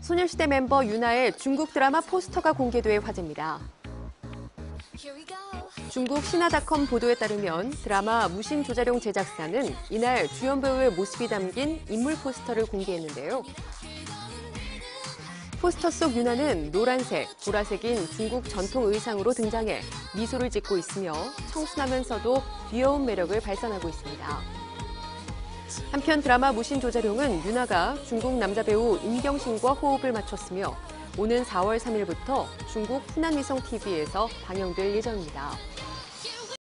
소녀시대 멤버 유나의 중국 드라마 포스터가 공개돼 화제입니다. 중국 신화닷컴 보도에 따르면 드라마 무신 조자룡 제작사는 이날 주연 배우의 모습이 담긴 인물 포스터를 공개했는데요. 포스터 속 유나는 노란색, 보라색인 중국 전통 의상으로 등장해 미소를 짓고 있으며 청순하면서도 귀여운 매력을 발산하고 있습니다. 한편 드라마 무신 조자룡은 유나가 중국 남자 배우 임경신과 호흡을 맞췄으며 오는 4월 3일부터 중국 후난위성 TV에서 방영될 예정입니다.